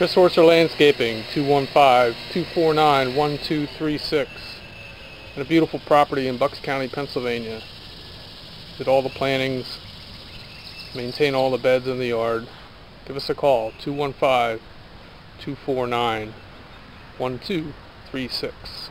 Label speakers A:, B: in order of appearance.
A: Chris Orser Landscaping, 215-249-1236. And a beautiful property in Bucks County, Pennsylvania. Did all the plantings, maintain all the beds in the yard. Give us a call, 215-249-1236.